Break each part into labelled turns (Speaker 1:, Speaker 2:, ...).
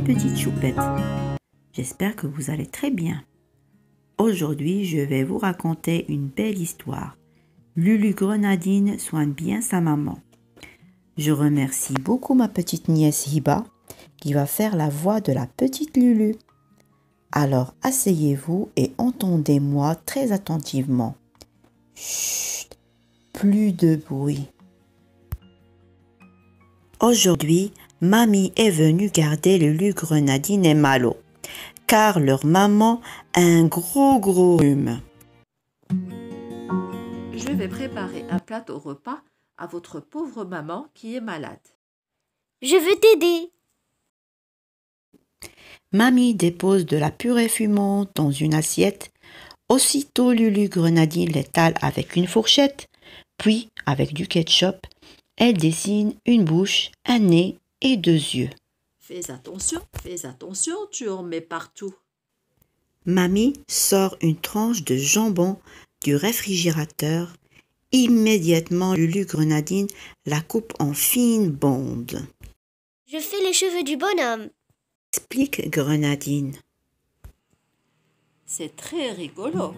Speaker 1: mes petites. J'espère que vous allez très bien. Aujourd'hui, je vais vous raconter une belle histoire. Lulu Grenadine soigne bien sa maman. Je remercie beaucoup ma petite nièce Hiba qui va faire la voix de la petite Lulu. Alors asseyez-vous et entendez-moi très attentivement. Chut, plus de bruit. Aujourd'hui, mamie est venue garder Lulu Grenadine et Malo, car leur maman a un gros gros rhume.
Speaker 2: Je vais préparer un plat au repas à votre pauvre maman qui est malade.
Speaker 3: Je veux t'aider.
Speaker 1: Mamie dépose de la purée fumante dans une assiette. Aussitôt Lulu Grenadine l'étale avec une fourchette, puis avec du ketchup, elle dessine une bouche, un nez et deux yeux.
Speaker 2: Fais attention, fais attention, tu en mets partout.
Speaker 1: Mamie sort une tranche de jambon du réfrigérateur. Immédiatement, Lulu Grenadine la coupe en fines bandes.
Speaker 3: Je fais les cheveux du bonhomme.
Speaker 1: Explique Grenadine.
Speaker 2: C'est très rigolo.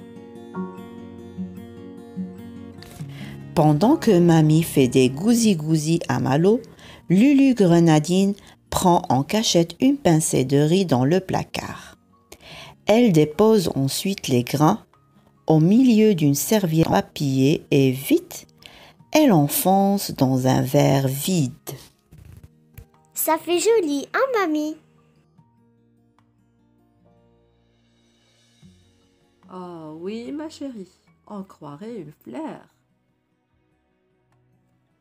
Speaker 1: Pendant que Mamie fait des gousi-gousi à Malo, Lulu Grenadine prend en cachette une pincée de riz dans le placard. Elle dépose ensuite les grains au milieu d'une serviette papillée et vite, elle enfonce dans un verre vide.
Speaker 3: Ça fait joli, hein, mamie?
Speaker 2: Oh oui, ma chérie, on croirait une fleur.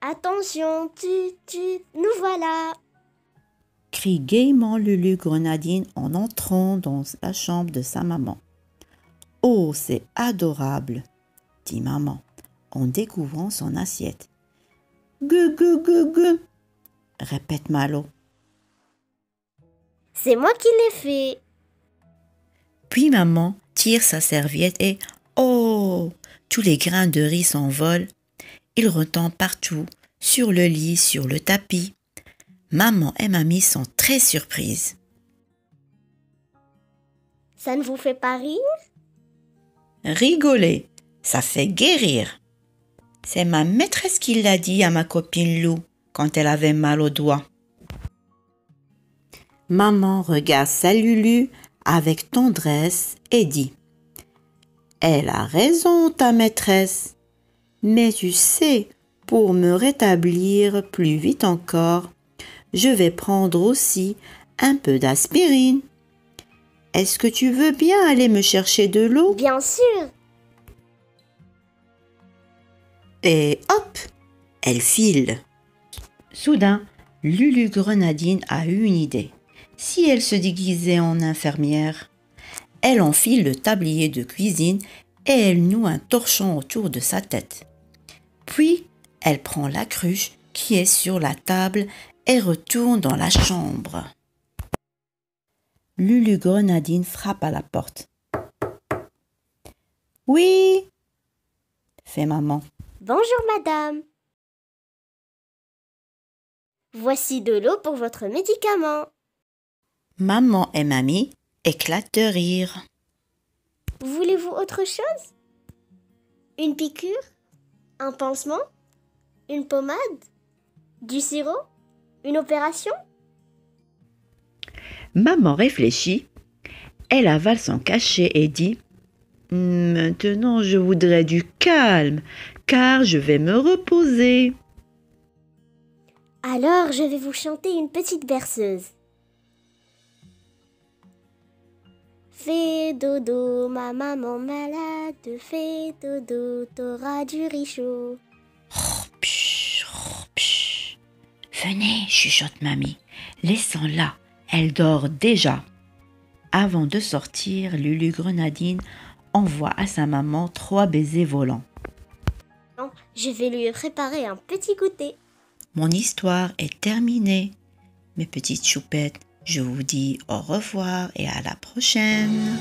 Speaker 3: Attention, tu, tu, nous voilà.
Speaker 1: Crie gaiement Lulu Grenadine en entrant dans la chambre de sa maman. Oh, c'est adorable, dit maman en découvrant son assiette. Gu gu gu gu, répète Malo.
Speaker 3: C'est moi qui l'ai fait.
Speaker 1: Puis maman tire sa serviette et oh, tous les grains de riz s'envolent. Ils retombent partout, sur le lit, sur le tapis. Maman et mamie sont très surprises.
Speaker 3: Ça ne vous fait pas rire?
Speaker 1: Rigoler, ça fait guérir. C'est ma maîtresse qui l'a dit à ma copine Lou quand elle avait mal au doigt. Maman regarde sa Lulu avec tendresse et dit Elle a raison, ta maîtresse. Mais tu sais, pour me rétablir plus vite encore, je vais prendre aussi un peu d'aspirine. Est-ce que tu veux bien aller me chercher de l'eau?
Speaker 3: Bien sûr.
Speaker 1: Et hop, elle file. Soudain, Lulu Grenadine a eu une idée. Si elle se déguisait en infirmière, elle enfile le tablier de cuisine et elle noue un torchon autour de sa tête. Puis, elle prend la cruche qui est sur la table et retourne dans la chambre. Lulu Grenadine frappe à la porte. Oui, fait maman.
Speaker 3: Bonjour, madame. Voici de l'eau pour votre médicament.
Speaker 1: Maman et mamie éclatent de rire.
Speaker 3: Voulez-vous autre chose? Une piqûre? Un pansement Une pommade Du sirop Une opération?
Speaker 1: Maman réfléchit. Elle avale son cachet et dit Maintenant je voudrais du calme, car je vais me reposer.
Speaker 3: Alors je vais vous chanter une petite berceuse. Fais dodo, ma maman malade, fais dodo, t'auras du riz chaud.
Speaker 1: Psh, oh, psh. Venez, chuchote mamie. Laissons-la, elle dort déjà. Avant de sortir, Lulu Grenadine envoie à sa maman trois baisers volants.
Speaker 3: Je vais lui préparer un petit goûter.
Speaker 1: Mon histoire est terminée. Mes petites choupettes, je vous dis au revoir et à la prochaine.